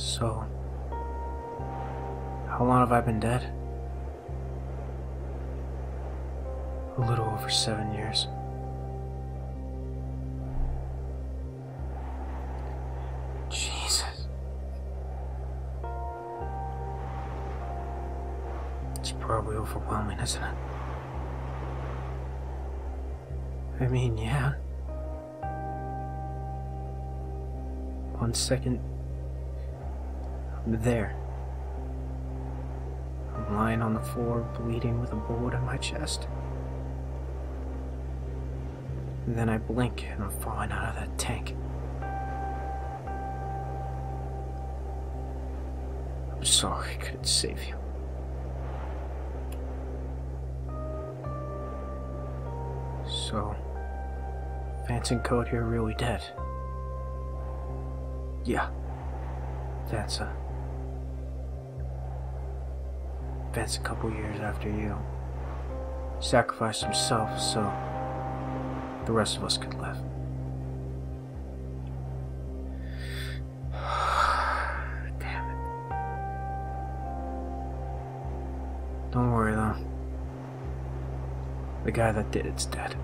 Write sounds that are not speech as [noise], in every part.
So, how long have I been dead? A little over seven years. Jesus. It's probably overwhelming, isn't it? I mean, yeah. One second, there. I'm lying on the floor, bleeding with a bullet in my chest. And then I blink and I'm falling out of that tank. I'm sorry I couldn't save you. So, Vance and Code here really dead. Yeah. That's a. Vance a couple years after you. Sacrificed himself so the rest of us could live. [sighs] Damn it. Don't worry though. The guy that did it's dead.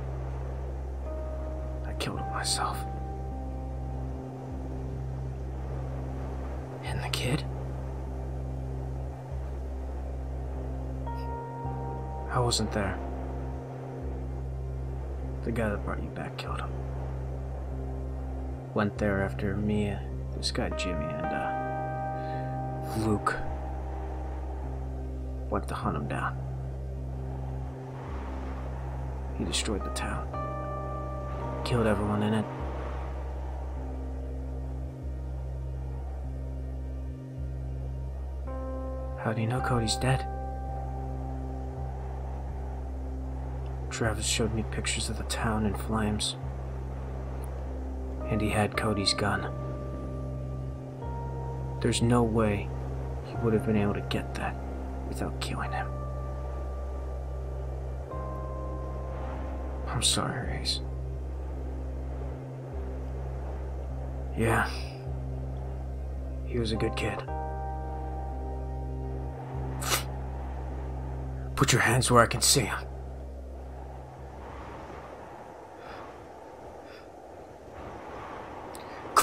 I killed him myself. And the kid? Wasn't there. The guy that brought you back killed him. Went there after me, this guy Jimmy, and uh, Luke went to hunt him down. He destroyed the town, killed everyone in it. How do you know Cody's dead? Travis showed me pictures of the town in flames. And he had Cody's gun. There's no way he would have been able to get that without killing him. I'm sorry, Ace. Yeah. He was a good kid. Put your hands where I can see them.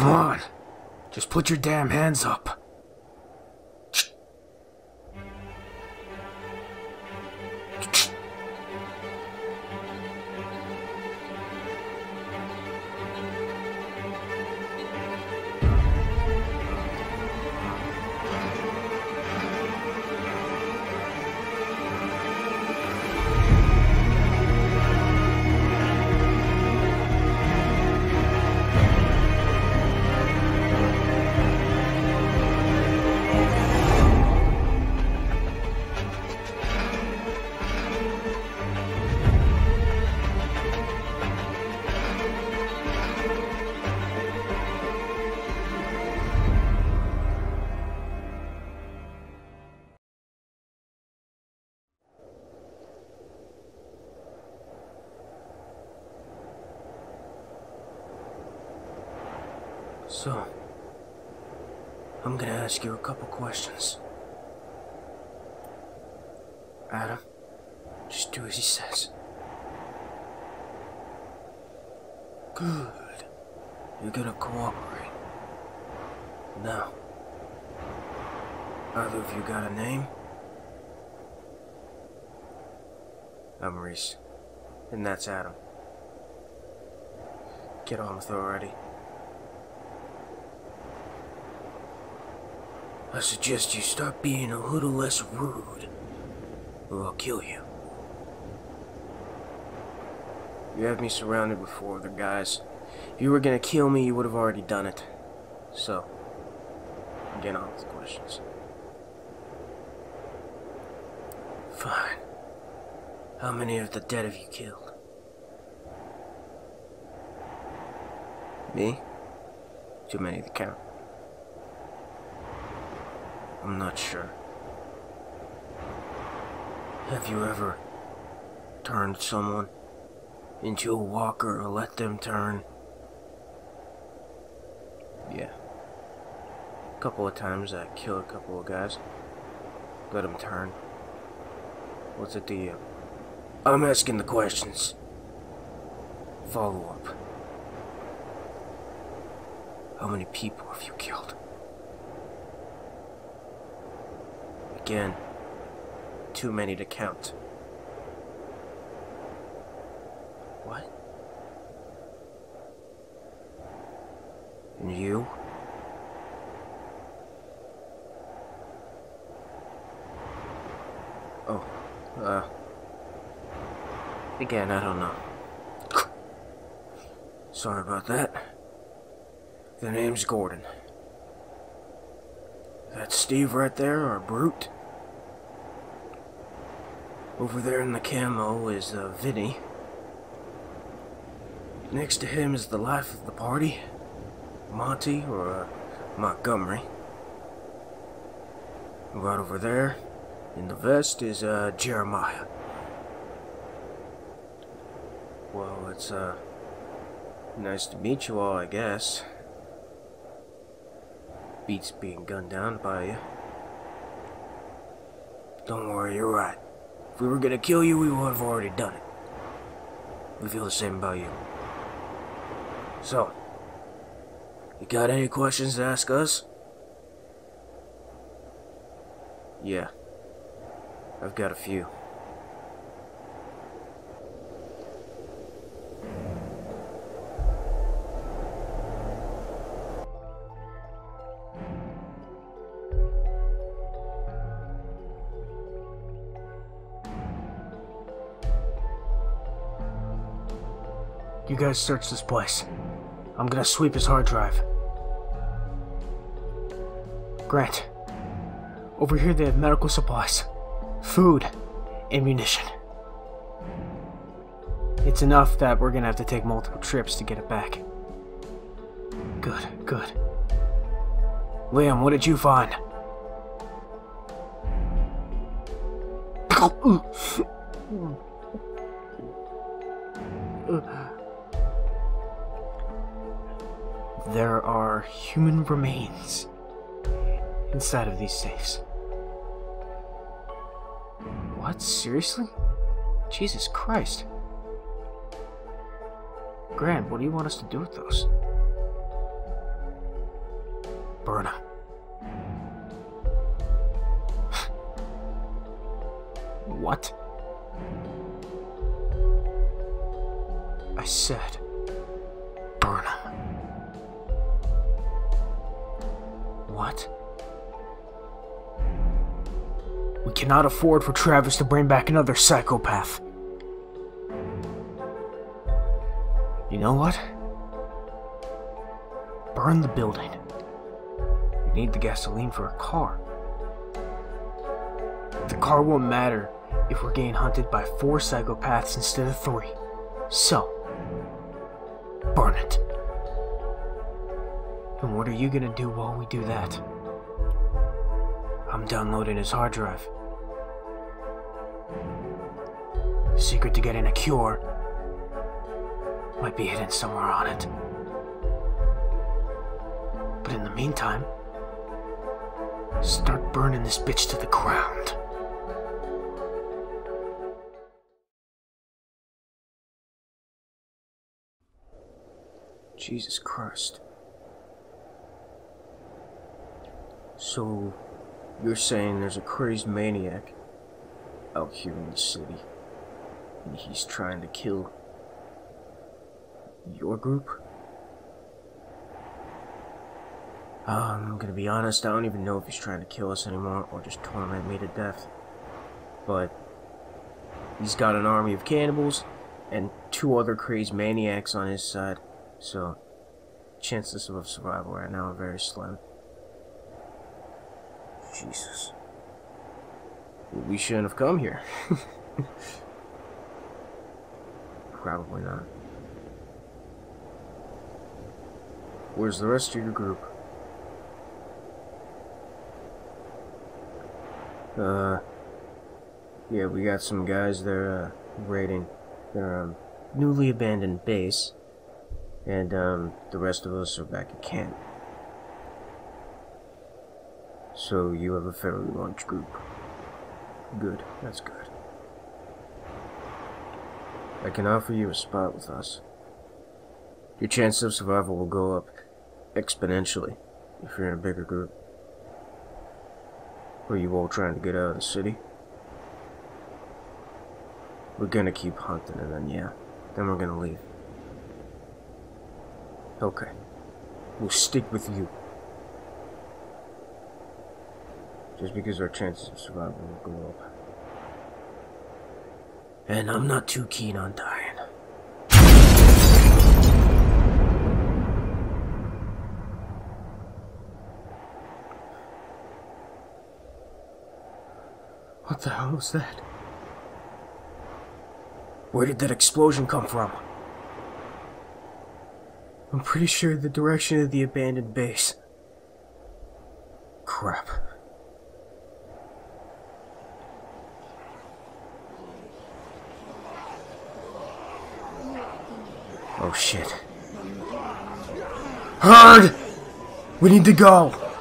Come on. Just put your damn hands up. So, I'm gonna ask you a couple questions. Adam, just do as he says. Good. You're gonna cooperate. Now, either of you got a name? I'm Reese. And that's Adam. Get on with it already. I suggest you start being a little less rude, or I'll kill you. You have me surrounded with four other guys. If you were gonna kill me, you would have already done it. So, get on with the questions. Fine. How many of the dead have you killed? Me? Too many to count. I'm not sure. Have you ever turned someone into a walker or let them turn? Yeah. A couple of times I killed a couple of guys. Let them turn. What's it to you? I'm asking the questions. Follow up. How many people have you killed? Again, too many to count. What? And you? Oh, uh. Again, I don't know. Sorry about that. The name's Gordon. That's Steve right there, our brute. Over there in the camo is uh, Vinny. Next to him is the life of the party, Monty or uh, Montgomery. Right over there, in the vest, is uh, Jeremiah. Well, it's uh, nice to meet you all, I guess. Beats being gunned down by you. Don't worry, you're right. If we were gonna kill you, we would have already done it. We feel the same about you. So, you got any questions to ask us? Yeah. I've got a few. You guys search this place. I'm gonna sweep his hard drive. Grant, over here they have medical supplies, food, ammunition. It's enough that we're gonna have to take multiple trips to get it back. Good, good. Liam, what did you find? [laughs] There are human remains inside of these safes. What? Seriously? Jesus Christ. Grant, what do you want us to do with those? Burn them. [laughs] what? I said, What? We cannot afford for Travis to bring back another psychopath. You know what? Burn the building. We need the gasoline for a car. The car won't matter if we're getting hunted by four psychopaths instead of three. So, burn it. And what are you gonna do while we do that? I'm downloading his hard drive. Secret to getting a cure might be hidden somewhere on it. But in the meantime, start burning this bitch to the ground. Jesus Christ. So, you're saying there's a crazed maniac out here in the city, and he's trying to kill your group? Um, I'm gonna be honest, I don't even know if he's trying to kill us anymore or just torment me to death. But he's got an army of cannibals and two other crazed maniacs on his side, so chances of survival right now are very slim. Jesus. We shouldn't have come here. [laughs] Probably not. Where's the rest of your group? Uh, yeah, we got some guys there, uh, raiding their, um, newly abandoned base. And, um, the rest of us are back at camp. So you have a fairly large group. Good, that's good. I can offer you a spot with us. Your chance of survival will go up exponentially if you're in a bigger group. Are you all trying to get out of the city? We're gonna keep hunting and then yeah, then we're gonna leave. Okay. We'll stick with you. Just because our chances of survival will go up. And I'm not too keen on dying. What the hell was that? Where did that explosion come from? I'm pretty sure the direction of the abandoned base. Crap. Oh shit. Herd! We need to go!